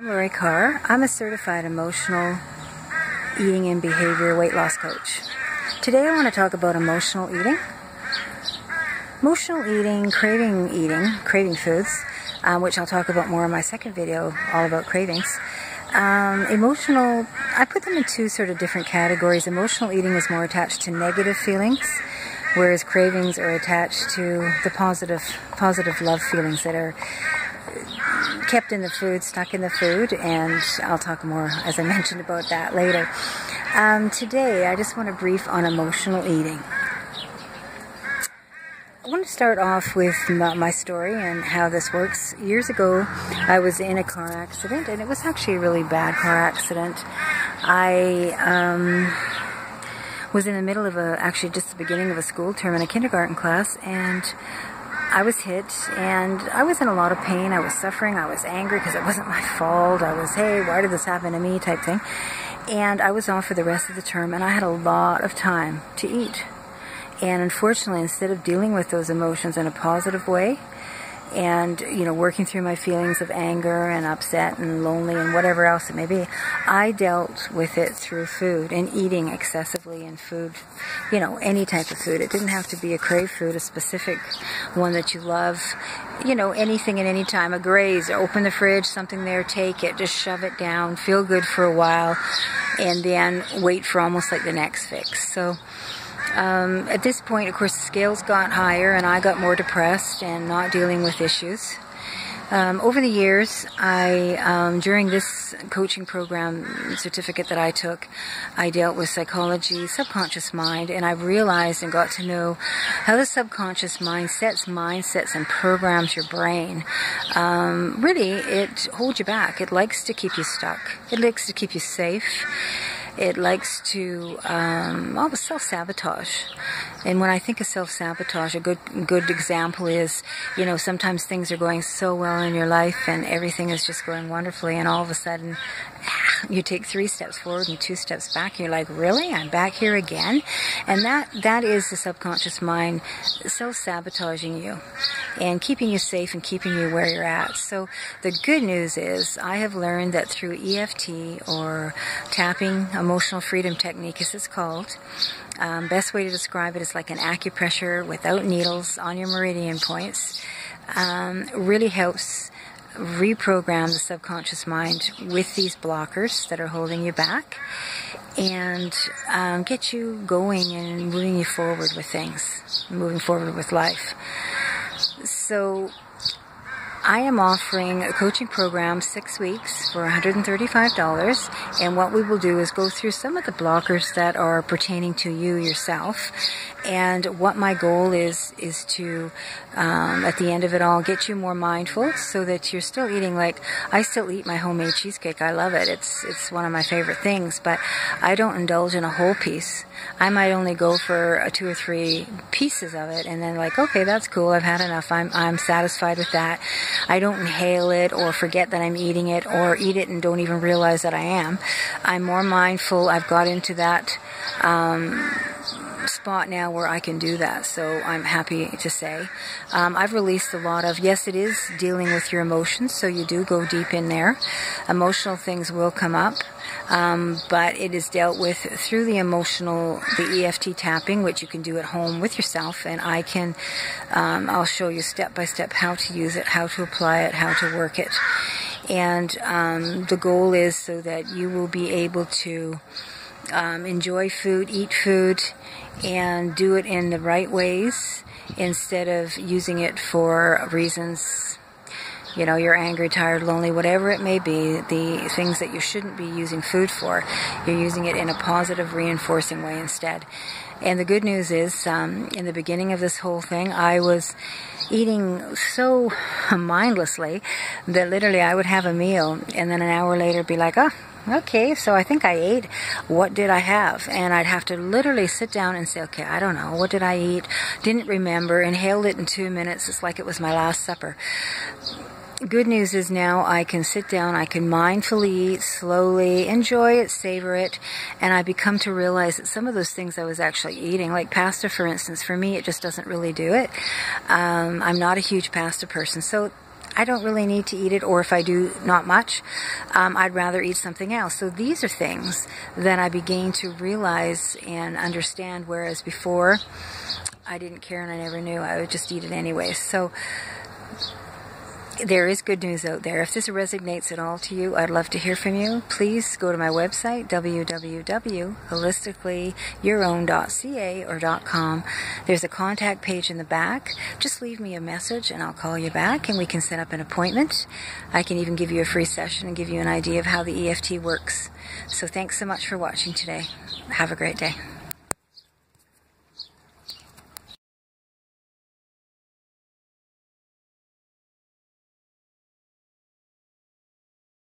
I'm Laurie Carr. I'm a certified emotional eating and behavior weight loss coach. Today I want to talk about emotional eating. Emotional eating, craving eating, craving foods, um, which I'll talk about more in my second video, all about cravings. Um, emotional, I put them in two sort of different categories. Emotional eating is more attached to negative feelings, whereas cravings are attached to the positive, positive love feelings that are kept in the food, stuck in the food, and I'll talk more, as I mentioned, about that later. Um, today, I just want to brief on emotional eating. I want to start off with my story and how this works. Years ago, I was in a car accident, and it was actually a really bad car accident. I um, was in the middle of a, actually just the beginning of a school term in a kindergarten class, and I was hit and I was in a lot of pain. I was suffering. I was angry because it wasn't my fault. I was, hey, why did this happen to me type thing. And I was off for the rest of the term and I had a lot of time to eat. And unfortunately, instead of dealing with those emotions in a positive way, and you know working through my feelings of anger and upset and lonely and whatever else it may be i dealt with it through food and eating excessively in food you know any type of food. It didn't have to be a crave food a specific one that you love. You know anything at any time. A graze open the fridge something there take it just shove it down feel good for a while and then wait for almost like the next fix. So um, at this point, of course, the scales got higher and I got more depressed and not dealing with issues. Um, over the years, I, um, during this coaching program certificate that I took, I dealt with psychology, subconscious mind, and I realized and got to know how the subconscious mind sets mindsets and programs your brain. Um, really, it holds you back. It likes to keep you stuck. It likes to keep you safe. It likes to um, oh, self-sabotage. And when I think of self-sabotage, a good good example is, you know, sometimes things are going so well in your life and everything is just going wonderfully, and all of a sudden, you take three steps forward and two steps back. And you're like, really? I'm back here again? And that that is the subconscious mind self-sabotaging you and keeping you safe and keeping you where you're at. So the good news is I have learned that through EFT or tapping emotional freedom technique, as it's called, um, best way to describe it is like an acupressure without needles on your meridian points. Um, really helps reprogram the subconscious mind with these blockers that are holding you back and um, get you going and moving you forward with things, moving forward with life. So I am offering a coaching program six weeks for $135 and what we will do is go through some of the blockers that are pertaining to you yourself. And what my goal is is to um, at the end of it all get you more mindful so that you're still eating. Like I still eat my homemade cheesecake. I love it. It's it's one of my favorite things. But I don't indulge in a whole piece. I might only go for two or three pieces of it. And then like okay that's cool. I've had enough. I'm I'm satisfied with that I don't inhale it or forget that I'm eating it or eat it and don't even realize that I am. I'm more mindful. I've got into that um, spot now where I can do that, so I'm happy to say. Um, I've released a lot of, yes, it is dealing with your emotions, so you do go deep in there. Emotional things will come up. Um, but it is dealt with through the emotional, the EFT tapping, which you can do at home with yourself, and I can, um, I'll show you step by step how to use it, how to apply it, how to work it. And um, the goal is so that you will be able to um, enjoy food, eat food, and do it in the right ways instead of using it for reasons you know, you're angry, tired, lonely, whatever it may be, the things that you shouldn't be using food for, you're using it in a positive, reinforcing way instead. And the good news is, um, in the beginning of this whole thing, I was eating so mindlessly that literally I would have a meal and then an hour later be like, oh, okay, so I think I ate. What did I have? And I'd have to literally sit down and say, okay, I don't know. What did I eat? Didn't remember. Inhaled it in two minutes. It's like it was my last supper. Good news is now I can sit down, I can mindfully eat, slowly, enjoy it, savor it, and I become to realize that some of those things I was actually eating, like pasta for instance, for me it just doesn't really do it. Um, I'm not a huge pasta person, so I don't really need to eat it, or if I do, not much. Um, I'd rather eat something else. So these are things that I began to realize and understand, whereas before I didn't care and I never knew. I would just eat it anyway. So there is good news out there. If this resonates at all to you, I'd love to hear from you. Please go to my website, www.holisticallyyourown.ca or .com. There's a contact page in the back. Just leave me a message and I'll call you back and we can set up an appointment. I can even give you a free session and give you an idea of how the EFT works. So thanks so much for watching today. Have a great day.